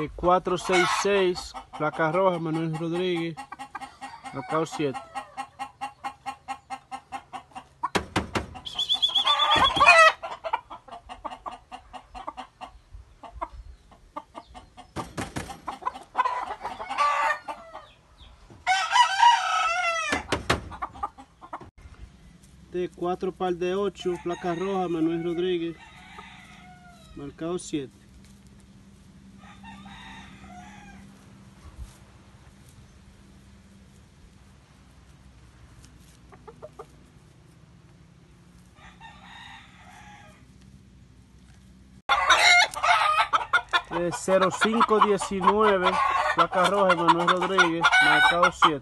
T466, placa roja, Manuel Rodríguez, marcado 7. T4 par de 8, placa roja, Manuel Rodríguez, marcado 7. De 0519, placa roja, Manuel Rodríguez, marcado 7.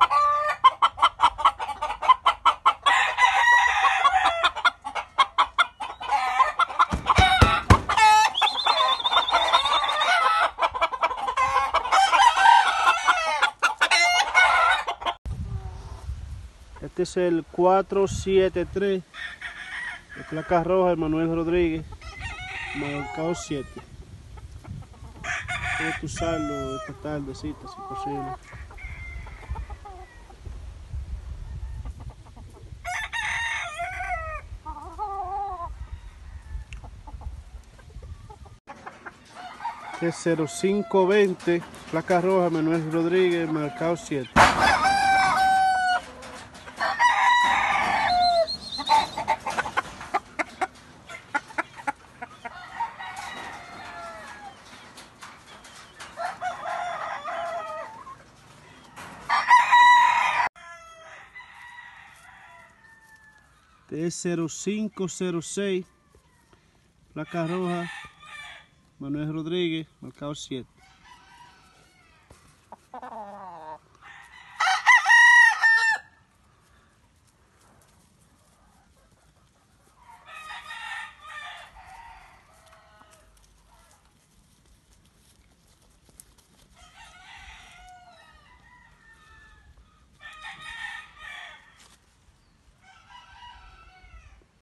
Este es el 473, de placa roja, Manuel Rodríguez, marcado 7. Puedes usarlo esta tardecita si posible. Es 0520, placa roja, Manuel Rodríguez, marcado 7. T0506, placa roja, Manuel Rodríguez, marcado 7.